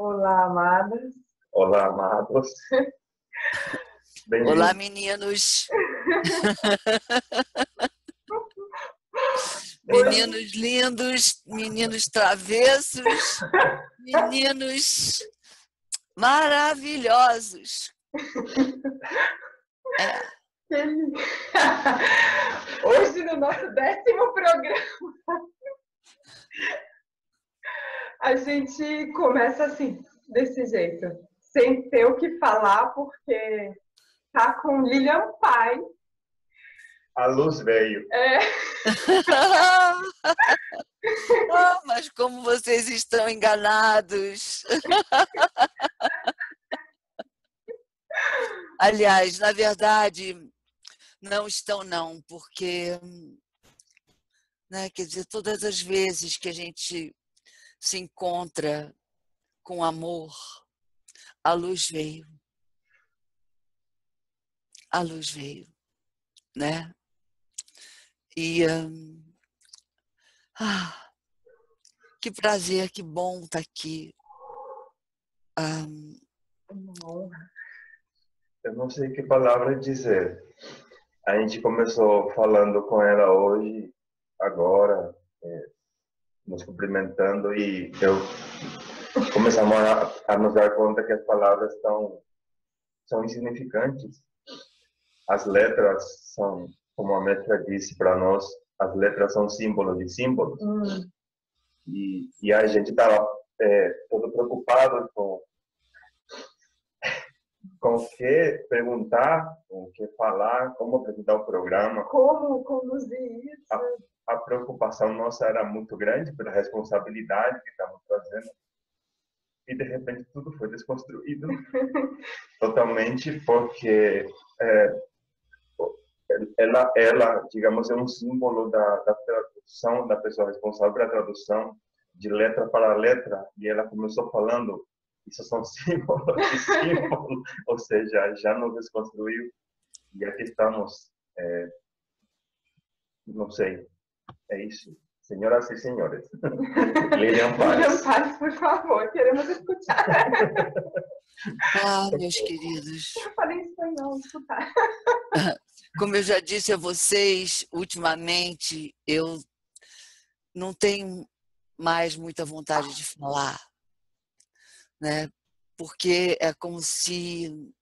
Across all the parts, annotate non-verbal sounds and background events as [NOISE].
Olá, amadas. Olá, amados. Olá, [LAUGHS] meninos. [LAUGHS] meninos lindos, meninos travessos, meninos maravilhosos. É. Hoje, no nosso décimo programa, a gente começa assim, desse jeito, sem ter o que falar, porque tá com Lilian Pai. A luz veio. É. [LAUGHS] oh, mas como vocês estão enganados. [LAUGHS] Aliás, na verdade, não estão não, porque né, quer dizer, todas as vezes que a gente se encontra com amor, a luz veio. A luz veio, né? E hum, ah, que prazer, que bom estar tá aqui. Um, Eu não sei que palavra dizer. A gente começou falando com ela hoje, agora, é, nos cumprimentando e eu começamos a, a, nos dar conta que as palavras estão são insignificantes. As letras são, como a mestra disse para nós, as letras são símbolos de símbolos. Hum. E, e a gente estava é, todo preocupado com com o que perguntar, com o que falar, como apresentar o programa. Como conduzir isso. A, preocupação nossa era muito grande pela responsabilidade que estamos fazendo. E, de repente, tudo foi desconstruído. [LAUGHS] Totalmente, porque é, ela, ela, digamos, é um símbolo da, da tradução, da pessoa responsável pela tradução, de letra para letra, e ela começou falando isso são [LAUGHS] símbolos de símbolos, ou seja, já nos desconstruiu. E aqui estamos, é, não sei, é isso. Senhoras e senhores, [LAUGHS] Lilian Paz. Lilian Paz, por favor, queremos escutar. Ah, meus queridos. Eu falei espanhol, escutar. Como eu já disse a vocês, ultimamente eu não tenho mais muita vontade de falar né? Porque é como se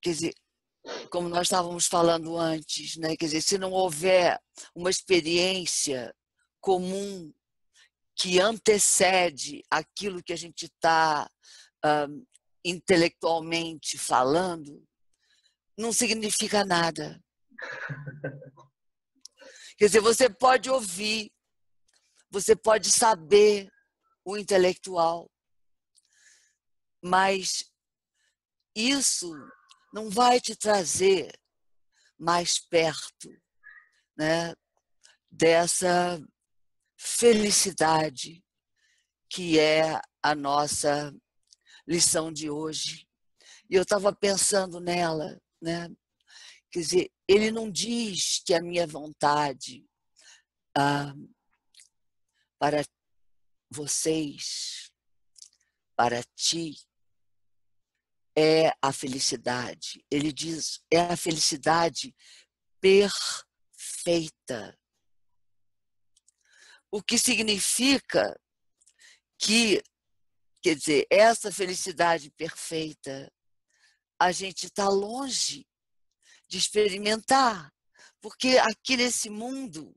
quer dizer, como nós estávamos falando antes, né? Quer dizer, se não houver uma experiência comum que antecede aquilo que a gente está um, intelectualmente falando, não significa nada. Quer dizer, você pode ouvir você pode saber o intelectual, mas isso não vai te trazer mais perto né, dessa felicidade que é a nossa lição de hoje. E eu estava pensando nela, né? Quer dizer, ele não diz que a minha vontade ah, para vocês, para ti, é a felicidade. Ele diz, é a felicidade perfeita. O que significa que, quer dizer, essa felicidade perfeita, a gente está longe de experimentar, porque aqui nesse mundo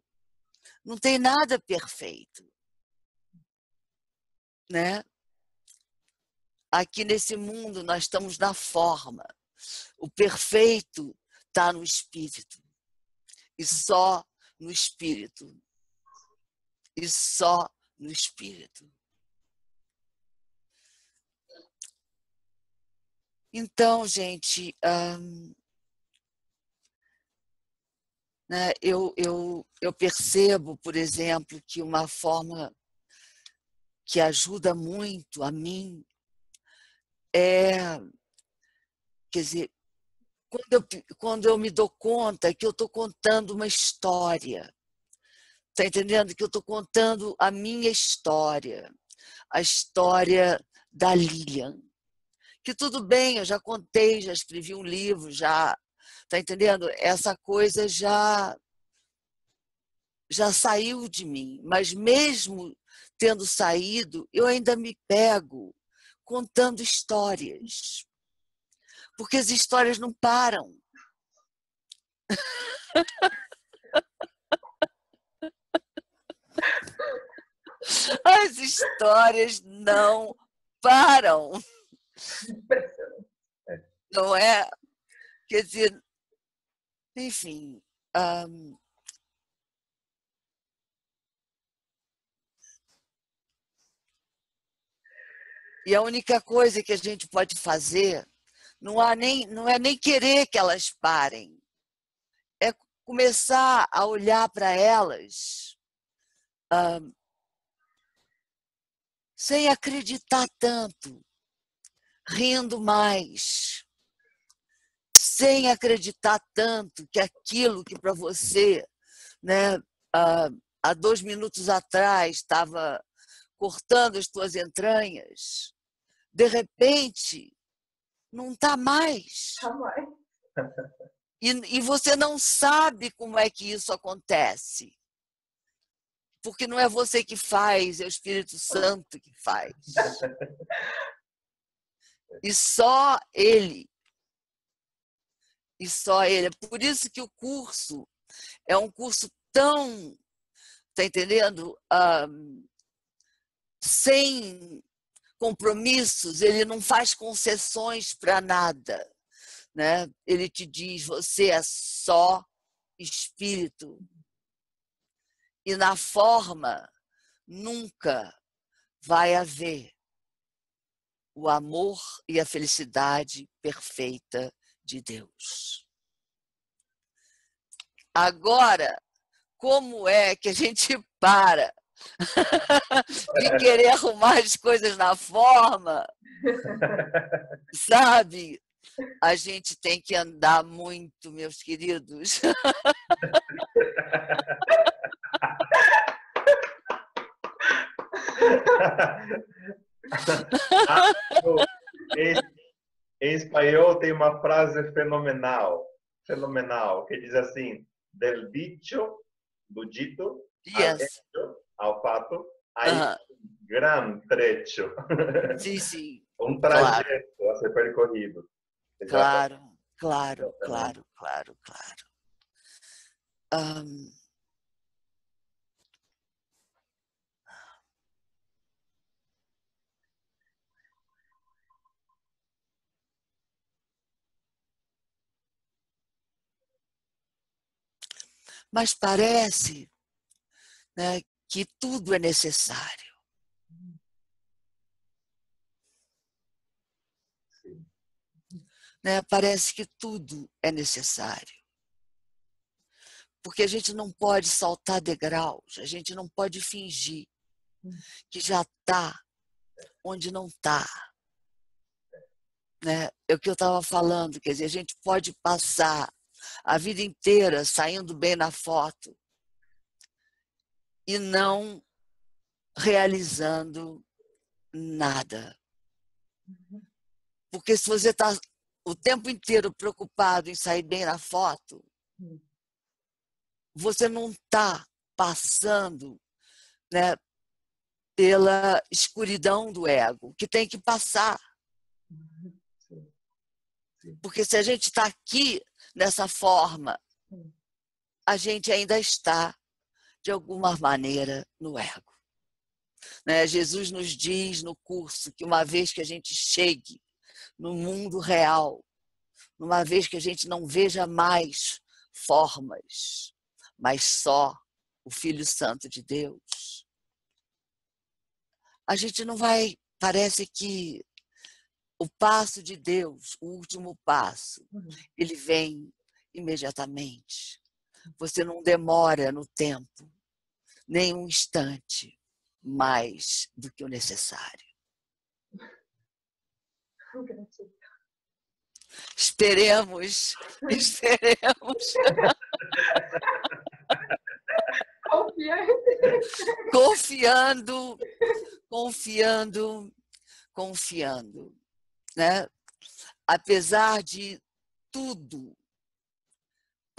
não tem nada perfeito né? Aqui nesse mundo nós estamos na forma. O perfeito está no espírito. E só no espírito. E só no espírito. Então, gente, hum, né, eu, eu, eu percebo, por exemplo, que uma forma que ajuda muito a mim é, quer dizer, quando eu, quando eu me dou conta que eu estou contando uma história, Tá entendendo que eu estou contando a minha história, a história da Lilian. Que tudo bem, eu já contei, já escrevi um livro, já tá entendendo? Essa coisa já já saiu de mim, mas mesmo tendo saído, eu ainda me pego contando histórias. Porque as histórias não param. [LAUGHS] As histórias não param. Não é? Quer dizer, enfim. Um, e a única coisa que a gente pode fazer não, há nem, não é nem querer que elas parem, é começar a olhar para elas sem acreditar tanto, rindo mais, sem acreditar tanto que aquilo que para você, né, há dois minutos atrás estava cortando as tuas entranhas, de repente não está mais. Tá mais. E, e você não sabe como é que isso acontece porque não é você que faz, é o Espírito Santo que faz. E só Ele. E só Ele. É por isso que o curso é um curso tão, tá entendendo? Um, sem compromissos, ele não faz concessões para nada. Né? Ele te diz: você é só espírito e na forma nunca vai haver o amor e a felicidade perfeita de Deus. Agora, como é que a gente [LAUGHS] para [LAUGHS] de querer arrumar as coisas na forma? [LAUGHS] Sabe? A gente tem que andar muito, meus queridos. [LAUGHS] em, espanhol tem uma frase fenomenal, fenomenal, que diz assim, del dicho, do dito, yes. Ao fato, aí uh -huh. gran trecho. Sim, sim. [LAUGHS] um trajeto claro. a ser percorrido. Claro, claro, claro, claro, claro. Um... mas parece né, que tudo é necessário. Né, parece que tudo é necessário. Porque a gente não pode saltar degraus, a gente não pode fingir que já está onde não está. Né? É o que eu estava falando, quer dizer, a gente pode passar a vida inteira saindo bem na foto e não realizando nada. Porque se você está o tempo inteiro preocupado em sair bem na foto, você não está passando né, pela escuridão do ego, que tem que passar. Porque se a gente está aqui dessa forma, a gente ainda está, de alguma maneira, no ego. Né? Jesus nos diz no curso que uma vez que a gente chegue no mundo real, uma vez que a gente não veja mais formas, mas só o Filho Santo de Deus, a gente não vai, parece que o passo de Deus, o último passo, uhum. ele vem imediatamente. Você não demora no tempo, nem um instante mais do que o necessário. Esperemos, [LAUGHS] esperemos. Confia confiando, confiando, confiando, né? Apesar de tudo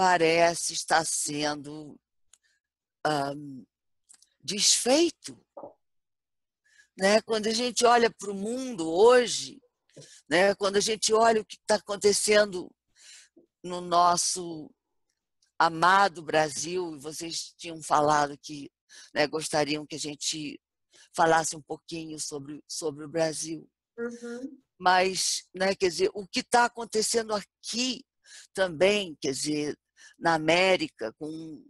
parece estar sendo um, desfeito, né? Quando a gente olha para o mundo hoje, né? Quando a gente olha o que está acontecendo no nosso amado Brasil, vocês tinham falado que né, gostariam que a gente falasse um pouquinho sobre, sobre o Brasil. Uhum. Mas, né, quer dizer, o que está acontecendo aqui também, quer dizer, na América, com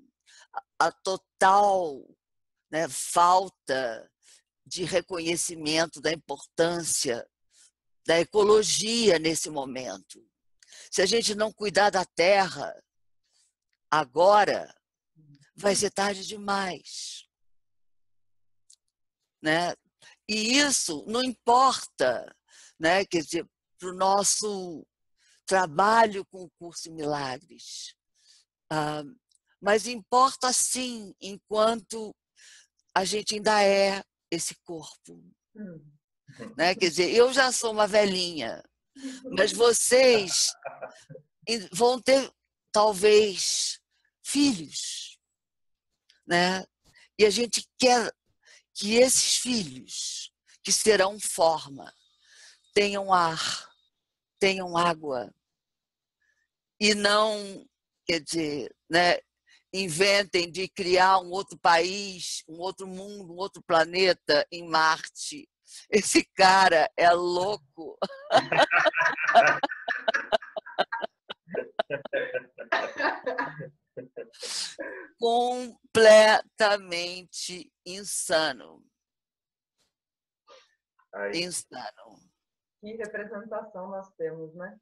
a total né, falta de reconhecimento da importância da ecologia nesse momento. Se a gente não cuidar da terra agora, vai ser tarde demais. Né? E isso não importa, né? para o nosso trabalho com o curso Milagres. Ah, mas importa sim, enquanto a gente ainda é esse corpo. Né? Quer dizer, eu já sou uma velhinha, mas vocês vão ter, talvez, filhos. Né? E a gente quer que esses filhos, que serão forma, tenham ar, tenham água, e não, quer dizer, né, inventem de criar um outro país, um outro mundo, um outro planeta em Marte. Esse cara é louco. [LAUGHS] Completamente insano. Aí. Insano. Que representação nós temos, né?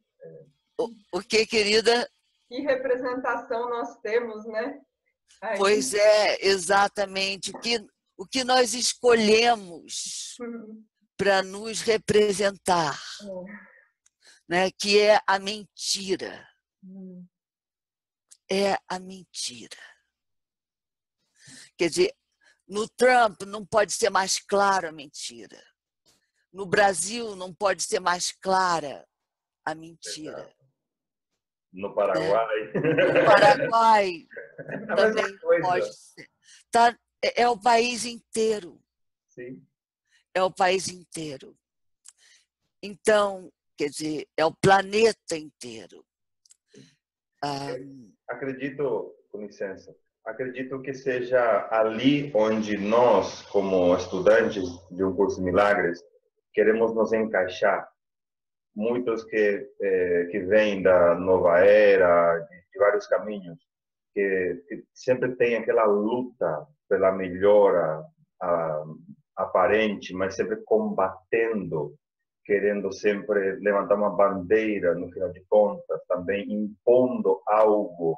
O, o que, querida? Que representação nós temos, né? Aí. Pois é, exatamente. O que, o que nós escolhemos uhum. para nos representar, uhum. né? que é a mentira. Uhum. É a mentira. Quer dizer, no Trump não pode ser mais clara a mentira. No Brasil não pode ser mais clara a mentira. No Paraguai. No Paraguai [LAUGHS] também pode ser. Tá, é, é o país inteiro. Sim. É o país inteiro. Então, quer dizer, é o planeta inteiro. Um... Acredito, com licença, acredito que seja ali onde nós, como estudantes de um curso de milagres, queremos nos encaixar muitos que eh, que vêm da nova era, de, de vários caminhos, que, que, sempre tem aquela luta pela melhora a, aparente, mas sempre combatendo, querendo sempre levantar uma bandeira, no final de contas, também impondo algo,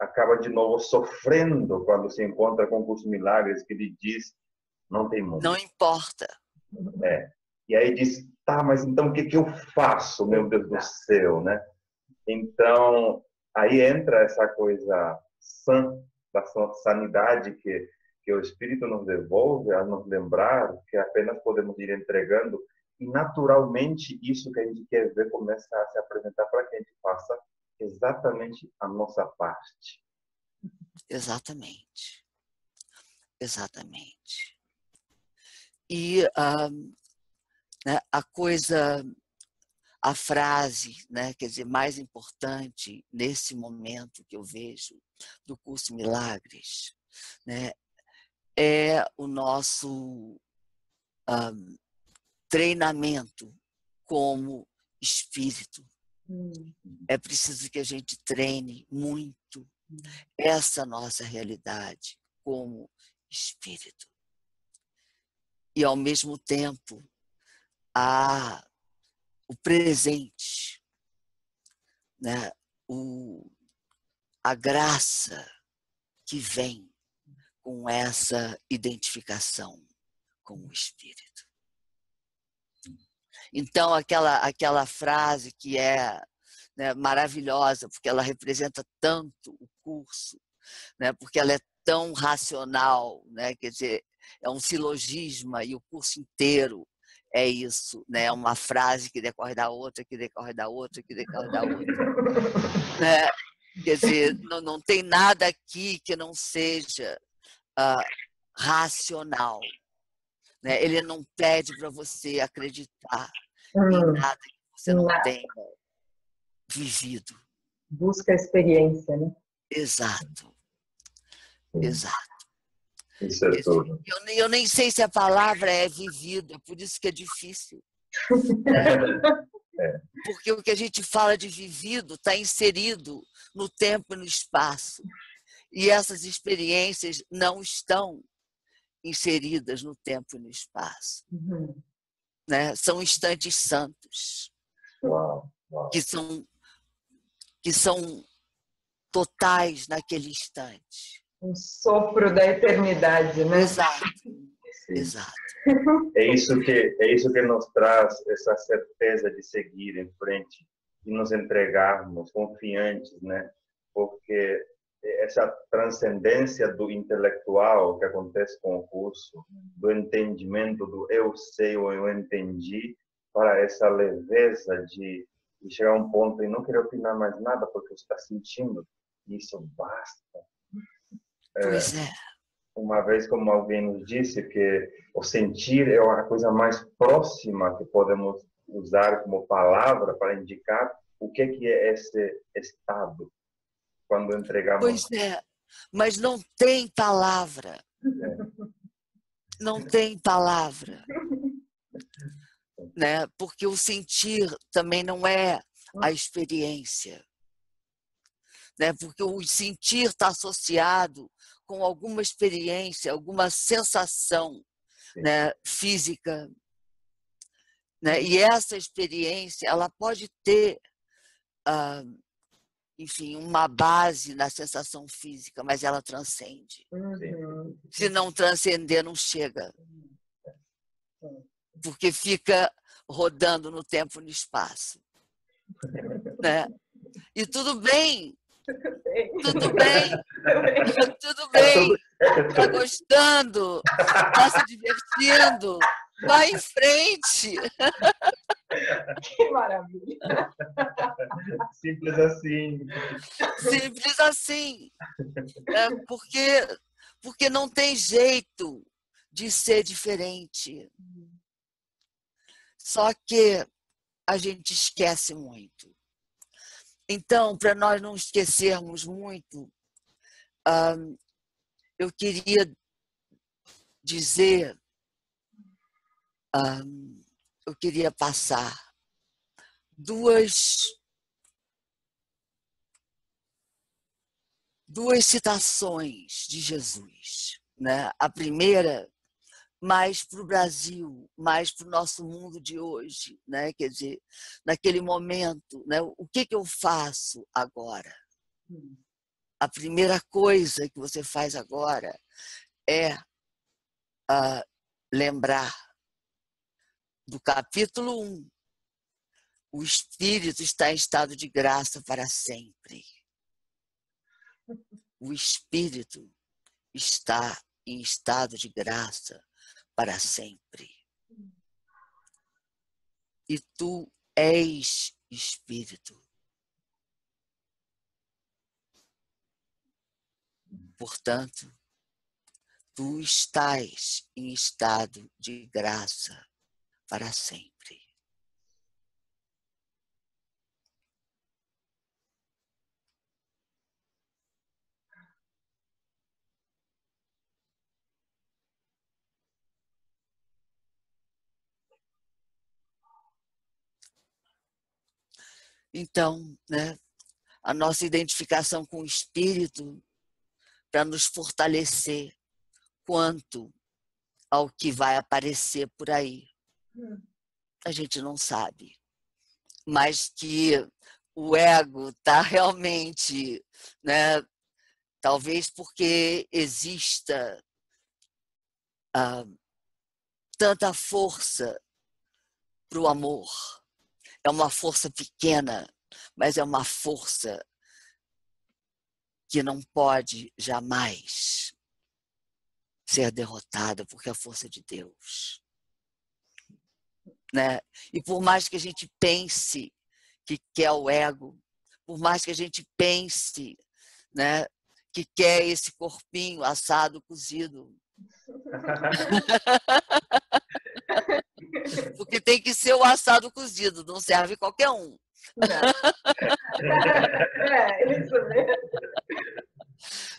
acaba de novo sofrendo quando se encontra com os milagres que lhe diz não tem mundo. Não importa. É. E aí diz, tá, mas então o que, que eu faço, meu Deus do céu, né? Então, aí entra essa coisa sã, da sanidade que, que o Espírito nos devolve a nos lembrar que apenas podemos ir entregando e naturalmente isso que a gente quer ver começa a se apresentar para que a gente faça exatamente a nossa parte. Exatamente. Exatamente. E um, né, a coisa, a frase, né, quer dizer, mais importante nesse momento que eu vejo do curso Milagres, né, é o nosso um, treinamento como espírito. Hum. É preciso que a gente treine muito hum. essa nossa realidade como espírito. E, ao mesmo tempo, a, o presente, né? o, a graça que vem com essa identificação com o Espírito. Então, aquela, aquela frase que é né, maravilhosa, porque ela representa tanto o curso, né, porque ela é tão racional, né, quer dizer, é um silogisma e o curso inteiro é isso, né? É uma frase que decorre da outra, que decorre da outra, que decorre da outra. né? Quer dizer, não, não tem nada aqui que não seja uh, racional. Né? Ele não pede para você acreditar hum, em nada que você não tenha vivido. Busca a experiência, né? Exato. Exato. Isso é tudo. Eu, eu, nem sei se a palavra é vivida, por isso que é difícil. [LAUGHS] É. Porque o que a gente fala de vivido está inserido no tempo e no espaço. E essas experiências não estão inseridas no tempo e no espaço. Uhum. Né? São instantes santos. Uau, uau. Que são que são totais naquele instante. Um sopro da eternidade, né? Exato. Exato. É isso que é isso que nos traz essa certeza de seguir em frente e nos entregarmos confiantes, né? Porque essa transcendência do intelectual que acontece com o curso, do entendimento do eu sei ou eu entendi, para essa leveza de, de chegar a um ponto e não querer opinar mais nada porque você está sentindo, isso basta. Pois é. Uma vez, como alguém nos disse, que o sentir é a coisa mais próxima que podemos usar como palavra para indicar o que é esse estado quando entregamos. Pois é, mas não tem palavra. É. Não tem palavra. [LAUGHS] Né? Porque o sentir também não é a experiência. Né? Porque o sentir está associado com alguma experiência, alguma sensação né? física. Né? E essa experiência ela pode ter uh, enfim, uma base na sensação física, mas ela transcende. Uhum. Se não transcender, não chega. Porque fica rodando no tempo e no espaço. Né? E tudo bem. Tudo bem. Tudo bem. Está gostando. Está se divertindo. Vai em frente. Que maravilha. Simples assim. Simples assim. É porque, porque não tem jeito de ser diferente. Só que a gente esquece muito. Então, para nós não esquecermos muito, eu queria dizer um, eu queria passar duas duas citações de Jesus, né? A primeira mais para o Brasil, mais para o nosso mundo de hoje, né? Quer dizer, naquele momento, né? O que que eu faço agora? Hum. A primeira coisa que você faz agora é uh, lembrar do capítulo 1. O espírito está em estado de graça para sempre. [LAUGHS] O espírito está em estado de graça para sempre. E tu és espírito. Portanto, tu estás em estado de graça para sempre. Então, né, a nossa identificação com o Espírito para nos fortalecer quanto ao que vai aparecer por aí a gente não sabe. Mas que o ego está [LAUGHS] realmente, né, talvez porque exista ah, tanta força para o amor. É uma força pequena, mas é uma força que não pode jamais ser derrotada, porque é a força de Deus. Né? E por mais que a gente pense que quer o ego, por mais que a gente pense né, que quer esse corpinho assado, cozido. [LAUGHS] Porque tem que ser o assado cozido, não serve qualquer um. é, isso mesmo.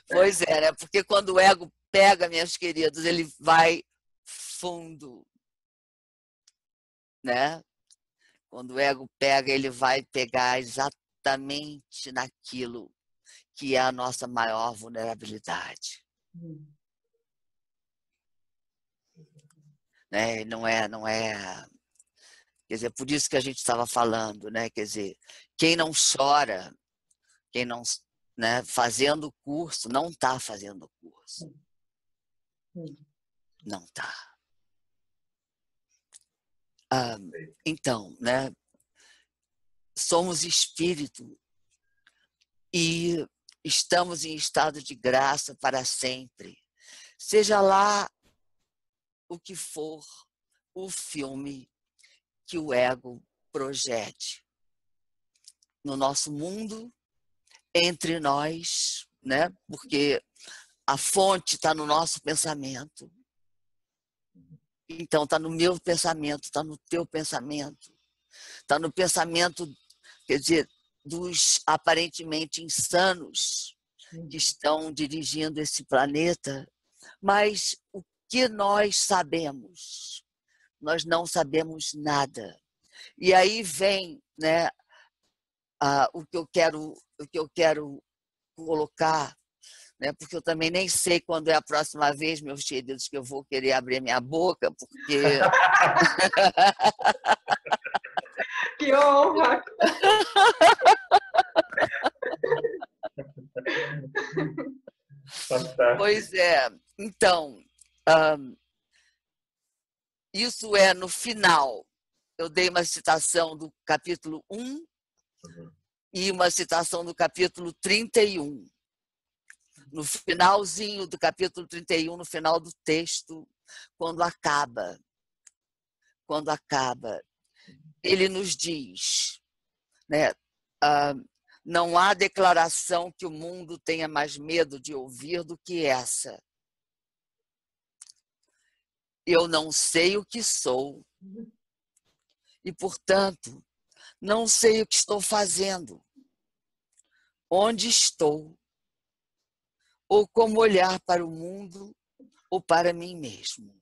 Pois é, né? Porque quando o ego pega, minhas queridas, ele vai fundo. Né? Quando o ego pega, ele vai pegar exatamente naquilo que é a nossa maior vulnerabilidade. Hum. Né? Não é, não é. Quer dizer, por isso que a gente estava falando, né? Quer dizer, quem não chora, quem não, né, fazendo o curso, não está fazendo o curso. Não está. Ah, então, né? Somos espírito e estamos em estado de graça para sempre. Seja lá o que for o filme que o ego projete no nosso mundo, entre nós, né? Porque a fonte está no nosso pensamento. Então, está no meu pensamento, está no teu pensamento, está no pensamento, quer dizer, dos aparentemente insanos que estão dirigindo esse planeta, mas o que nós sabemos? Nós não sabemos nada. E aí vem, né, uh, o que eu quero, o que eu quero colocar, né, porque eu também nem sei quando é a próxima vez, meus queridos, que eu vou querer abrir minha boca, porque [LAUGHS] que honra! pois é. Então, um, isso é no final. Eu dei uma citação do capítulo 1 uhum. e uma citação do capítulo 31. No finalzinho do capítulo 31, no final do texto, quando acaba, quando acaba, ele nos diz, né, uh, não há declaração que o mundo tenha mais medo de ouvir do que essa. Eu não sei o que sou e, portanto, não sei o que estou fazendo, onde estou, ou como olhar para o mundo ou para mim mesmo.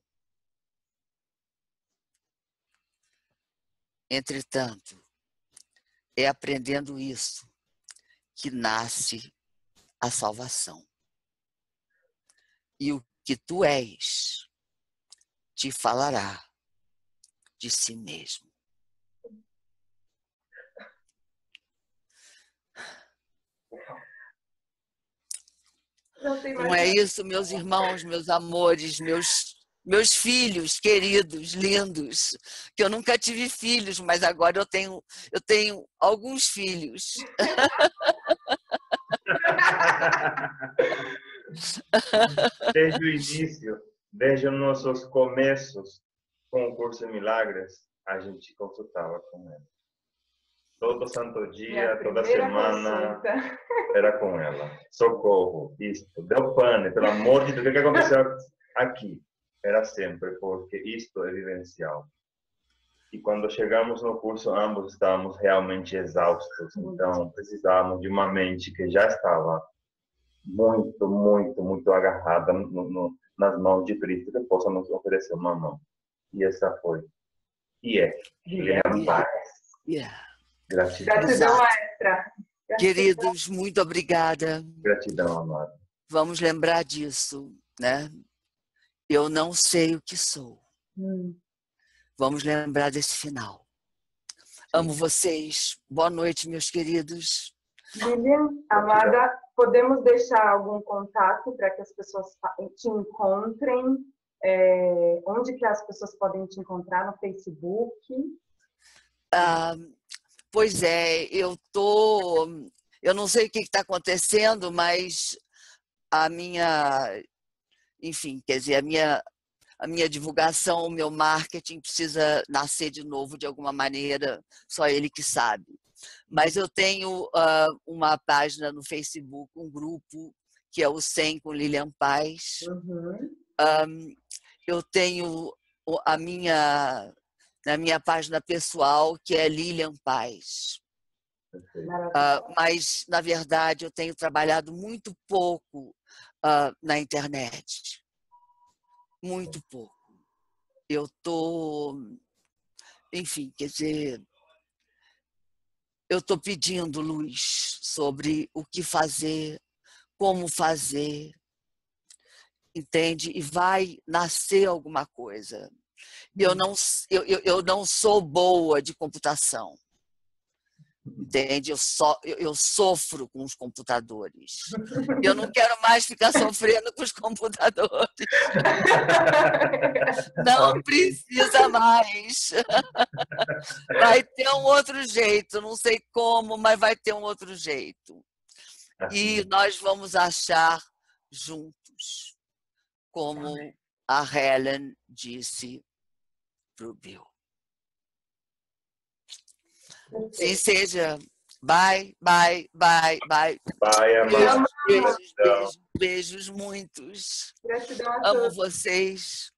Entretanto, é aprendendo isso que nasce a salvação. E o que tu és te falará de si mesmo. Não é isso, meus irmãos, meus amores, meus meus filhos queridos, lindos, que eu nunca tive filhos, mas agora eu tenho, eu tenho alguns filhos. [LAUGHS] Desde o início, desde os nossos começos com o curso de milagres, a gente consultava com ela. Todo santo dia, toda semana, consulta. era com ela. Socorro, isto, deu pane, pelo amor de Deus, o que aconteceu aqui? era sempre porque isto é vivencial. E quando chegamos no curso, ambos estávamos realmente exaustos, então precisávamos de uma mente que já estava muito, muito, muito agarrada no, no, nas mãos de Cristo que possa nos oferecer uma mão. E essa foi. E é. Guilherme Paz. Yeah. Gratidão. Gratidão extra. Queridos, muito obrigada. Gratidão, amado. Vamos lembrar disso, né? Eu não sei o que sou. Hum. Vamos lembrar desse final. Amo vocês. Boa noite, meus queridos. Lilian, amada, podemos deixar algum contato para que as pessoas te encontrem? É, onde que as pessoas podem te encontrar no Facebook? Pois é, eu tô, eu não sei o que está acontecendo, mas a minha enfim, quer dizer, a minha, a minha divulgação, o meu marketing precisa nascer de novo de alguma maneira, só ele que sabe. Mas eu tenho uh, uma página no Facebook, um grupo, que é o 100 com Lilian Paz. Uhum. Um, eu tenho a minha, a minha página pessoal, que é Lilian Paz. Uh, mas, na verdade, eu tenho trabalhado muito pouco uh, na internet. Muito pouco. Eu estou, enfim, quer dizer, eu estou pedindo luz sobre o que fazer, como fazer, entende? E vai nascer alguma coisa. Eu não, eu, eu não sou boa de computação. Entende? Eu, so, eu, eu, sofro com os computadores. Eu não quero mais ficar sofrendo com os computadores. [LAUGHS] Não precisa mais. Vai ter um outro jeito. Não sei como, mas vai ter um outro jeito. E nós vamos achar juntos, como a Helen disse para o Bill. Sim seja. Bye, bye, bye, bye. Bye, amado. Beijos, beijos, beijos, beijos muitos. Gratidão a Amo vocês.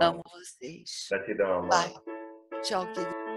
Amo vocês. Gratidão, amado. Bye. Tchau, querido.